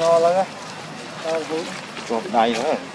នល់ហ្នឹងណាដល់ពូជាប់ដៃហ្នឹង